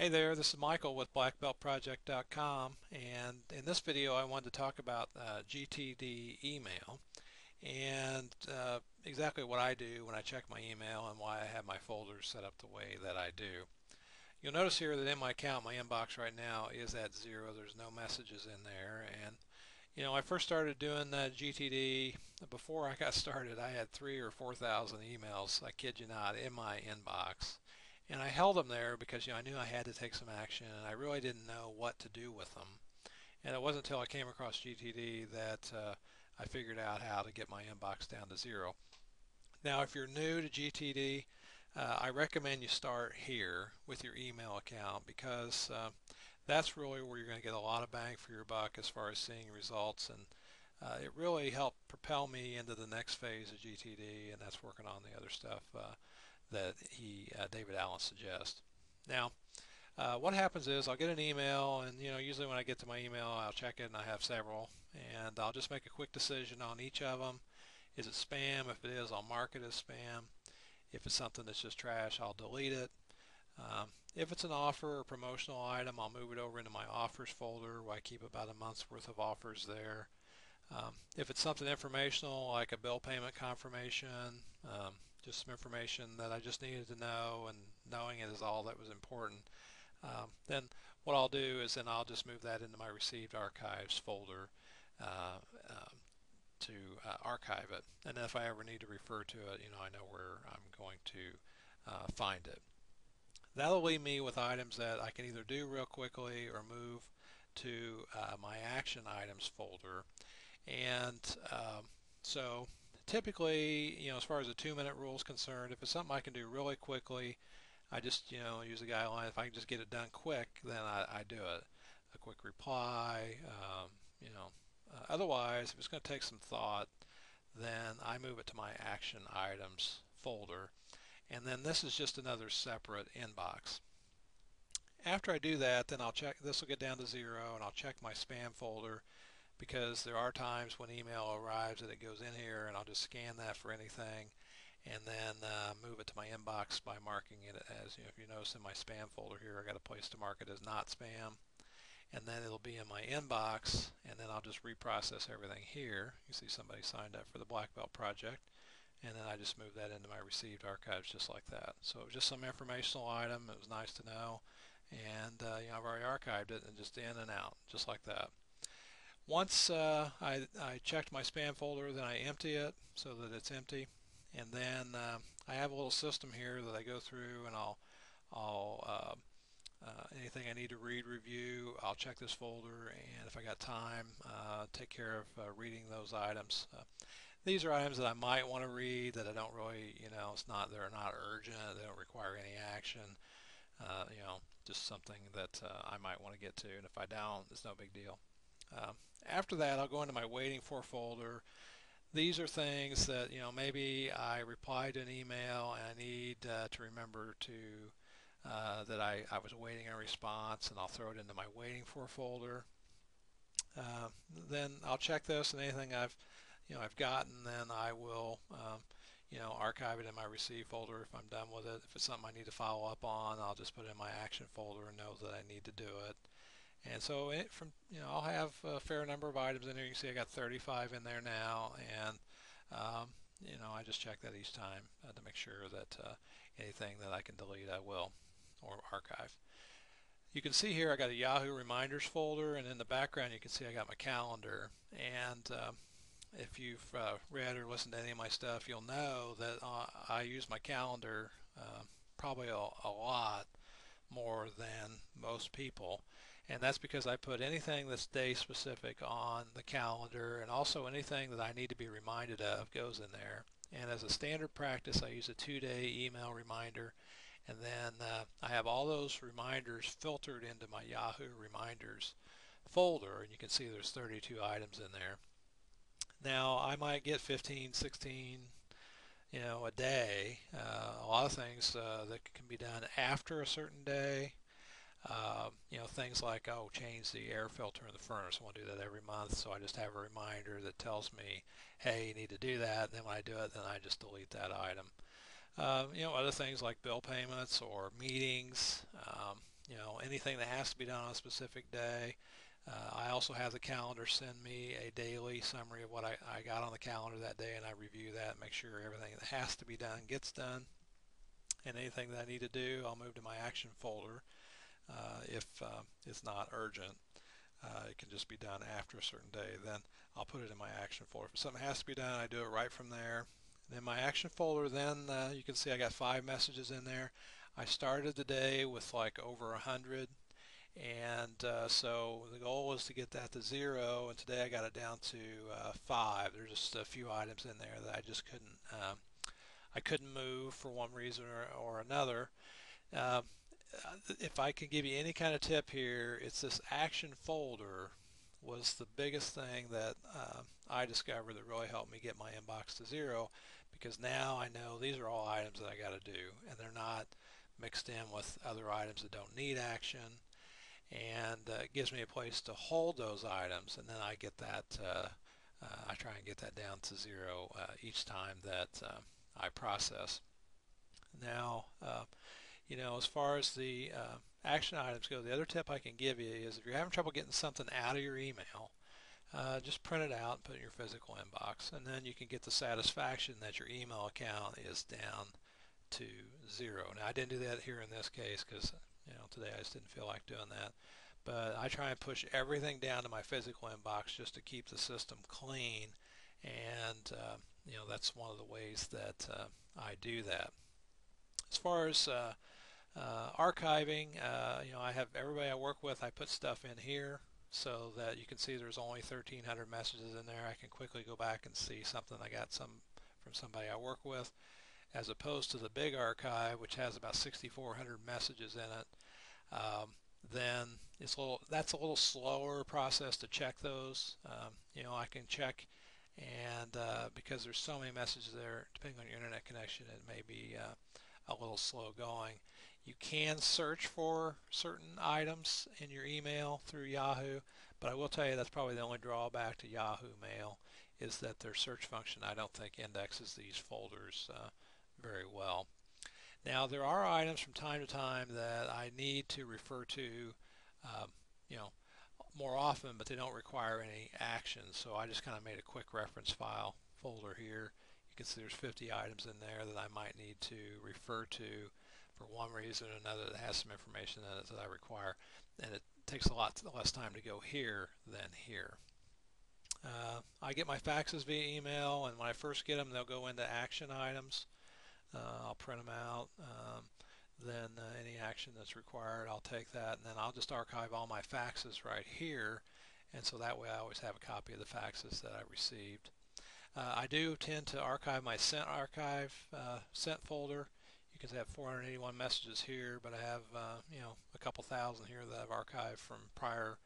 Hey there, this is Michael with blackbeltproject.com and in this video I wanted to talk about uh, GTD email and uh, exactly what I do when I check my email and why I have my folders set up the way that I do. You'll notice here that in my account my inbox right now is at zero. There's no messages in there and you know I first started doing uh, GTD before I got started I had three or four thousand emails I kid you not in my inbox and I held them there because you know I knew I had to take some action and I really didn't know what to do with them. And it wasn't until I came across GTD that uh, I figured out how to get my inbox down to zero. Now if you're new to GTD, uh, I recommend you start here with your email account because uh, that's really where you're going to get a lot of bang for your buck as far as seeing results and uh, it really helped propel me into the next phase of GTD and that's working on the other stuff uh, that he, uh, David Allen suggests. Now, uh, what happens is I'll get an email and you know usually when I get to my email I'll check it and I have several and I'll just make a quick decision on each of them. Is it spam? If it is, I'll mark it as spam. If it's something that's just trash, I'll delete it. Um, if it's an offer or promotional item, I'll move it over into my offers folder where I keep about a month's worth of offers there. Um, if it's something informational like a bill payment confirmation, um, just some information that I just needed to know and knowing it is all that was important. Um, then what I'll do is then I'll just move that into my received archives folder uh, uh, to uh, archive it. And if I ever need to refer to it, you know, I know where I'm going to uh, find it. That'll leave me with items that I can either do real quickly or move to uh, my action items folder. And um, so typically, you know, as far as the two minute rule is concerned, if it's something I can do really quickly, I just, you know, use the guideline. If I can just get it done quick, then I, I do it. A quick reply, um, you know. Uh, otherwise, if it's going to take some thought, then I move it to my action items folder. And then this is just another separate inbox. After I do that, then I'll check, this will get down to zero, and I'll check my spam folder because there are times when email arrives that it goes in here and I'll just scan that for anything and then uh, move it to my inbox by marking it as, you know, if you notice in my spam folder here, I got a place to mark it as not spam. And then it'll be in my inbox, and then I'll just reprocess everything here. You see somebody signed up for the Black Belt project, and then I just move that into my received archives just like that. So it was just some informational item. It was nice to know, and uh, you know, I've already archived it and just in and out, just like that. Once uh, I, I checked my spam folder, then I empty it so that it's empty. And then uh, I have a little system here that I go through and I'll, I'll uh, uh anything I need to read, review, I'll check this folder and if I got time, uh, take care of uh, reading those items. these are items that I might want to read that I don't really, you know, it's not, they're not urgent, they don't require any action. you know, just something that I might want to get to and if I don't, it's no big deal. Um, after that, I'll go into my waiting for folder. These are things that, you know, maybe I replied to an email and I need uh, to remember to uh, that I, I was waiting a response and I'll throw it into my waiting for folder. Uh, then I'll check this and anything I've you know I've gotten then I will um, you know archive it in my receive folder if I'm done with it. If it's something I need to follow up on I'll just put it in my action folder and know that I need to do it. And so it, from you know I'll have a fair number of items in here. You can see I got 35 in there now, and um, you know I just check that each time uh, to make sure that uh, anything that I can delete I will or archive. You can see here I got a Yahoo Reminders folder, and in the background you can see I got my calendar. And uh, if you've uh, read or listened to any of my stuff, you'll know that uh, I use my calendar uh, probably a, a lot more than most people and that's because I put anything that's day specific on the calendar and also anything that I need to be reminded of goes in there. And as a standard practice I use a two-day email reminder. And then uh, I have all those reminders filtered into my Yahoo reminders folder and you can see there's 32 items in there. Now I might get 15 16 you know a day. Uh, a lot of things uh, that can be done after a certain day uh, you know, things like, oh, change the air filter in the furnace. I want to do that every month, so I just have a reminder that tells me, hey, you need to do that. And then when I do it, then I just delete that item. Um, you know, other things like bill payments or meetings, um, you know, anything that has to be done on a specific day. Uh, I also have the calendar send me a daily summary of what I, I got on the calendar that day and I review that make sure everything that has to be done gets done. And anything that I need to do, I'll move to my action folder uh, if uh, it's not urgent. Uh, it can just be done after a certain day. Then I'll put it in my action folder. If something has to be done, I do it right from there. Then my action folder, then uh, you can see I got five messages in there. I started the day with like over a hundred and uh, so the goal was to get that to zero and today I got it down to uh, five there's just a few items in there that I just couldn't um, I couldn't move for one reason or, or another uh, if I can give you any kind of tip here it's this action folder was the biggest thing that uh, I discovered that really helped me get my inbox to zero because now I know these are all items that I got to do and they're not mixed in with other items that don't need action and uh, it gives me a place to hold those items and then I get that uh, uh, I try and get that down to zero uh, each time that uh, I process. Now you know as far as the action items go the other tip I can give you is if you're having trouble getting something out of your email just print it out and put it in your physical inbox and then you can get the satisfaction that your email account is down to zero now I didn't do that here in this case because you know, today I just didn't feel like doing that. But I try and push everything down to my physical inbox just to keep the system clean. And, uh, you know, that's one of the ways that uh, I do that. As far as uh, archiving, uh, you know, I have everybody I work with, I put stuff in here so that you can see there's only 1,300 messages in there. I can quickly go back and see something I got some from somebody I work with as opposed to the big archive, which has about 6,400 messages in it, um, then it's a little that's a little slower process to check those. Um, you know, I can check, and uh, because there's so many messages there, depending on your internet connection, it may be uh, a little slow going. You can search for certain items in your email through Yahoo, but I will tell you that's probably the only drawback to Yahoo Mail is that their search function I don't think indexes these folders uh, very well. Now there are items from time to time that I need to refer to, um, you know, more often, but they don't require any action. So I just kind of made a quick reference file folder here. You can see there's 50 items in there that I might need to refer to for one reason or another that has some information in it that I require. And it takes a lot less time to go here than here. Uh, I get my faxes via email, and when I first get them, they'll go into action items. Uh, I'll print them out. Um, then uh, any action that's required, I'll take that, and then I'll just archive all my faxes right here. And so that way I always have a copy of the faxes that I received. Uh, I do tend to archive my sent archive uh, sent folder. You can have 481 messages here, but I have uh, you know a couple thousand here that I've archived from prior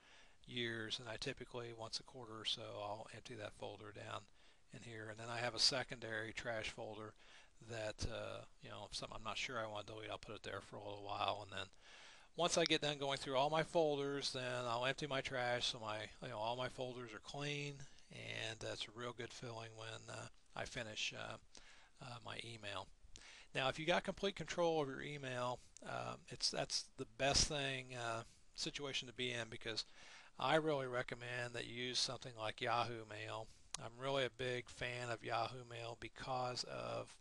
years, and I typically once a quarter or so I'll empty that folder down in here, and then I have a secondary trash folder that uh, you know if something I'm not sure I want to delete, I'll put it there for a little while, and then once I get done going through all my folders, then I'll empty my trash so my you know all my folders are clean, and that's a real good feeling when uh, I finish uh, uh, my email. Now, if you got complete control of your email, um, it's that's the best thing uh, situation to be in because I really recommend that you use something like Yahoo Mail. I'm really a big fan of Yahoo Mail because of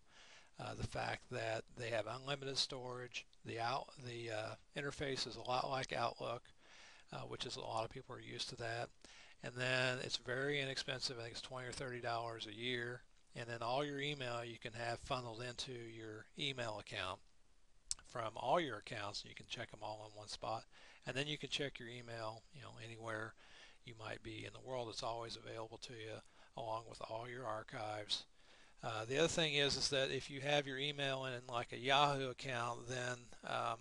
uh, the fact that they have unlimited storage. The out the uh, interface is a lot like Outlook, uh, which is a lot of people are used to that. And then it's very inexpensive. I think it's 20 or 30 dollars a year. And then all your email you can have funneled into your email account from all your accounts. You can check them all in one spot, and then you can check your email, you know, anywhere you might be in the world. It's always available to you, along with all your archives uh, the other thing is is that if you have your email in like a Yahoo account, then um,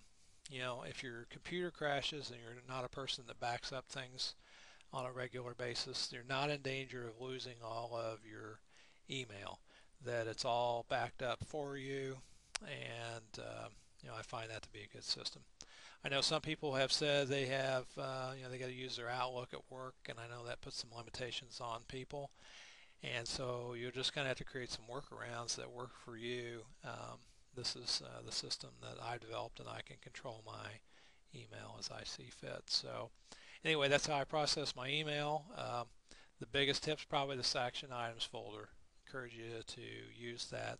you know if your computer crashes and you're not a person that backs up things on a regular basis, you're not in danger of losing all of your email. That it's all backed up for you, and uh, you know I find that to be a good system. I know some people have said they have, uh, you know, they got to use their Outlook at work, and I know that puts some limitations on people. And so you're just going to have to create some workarounds that work for you. Um, this is uh, the system that I've developed and I can control my email as I see fit. So anyway, that's how I process my email. Um, the biggest tip's probably the section items folder. Encourage you to use that.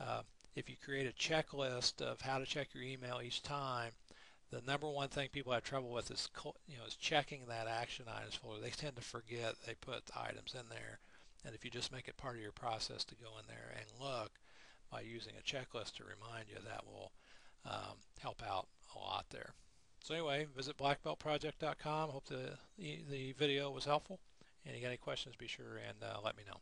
Uh, if you create a checklist of how to check your email each time, the number one thing people have trouble with is you know is checking that action items folder. They tend to forget they put items in there, and if you just make it part of your process to go in there and look by using a checklist to remind you, that will um, help out a lot there. So anyway, visit blackbeltproject.com. Hope the, the video was helpful. And you got any questions, be sure and uh, let me know.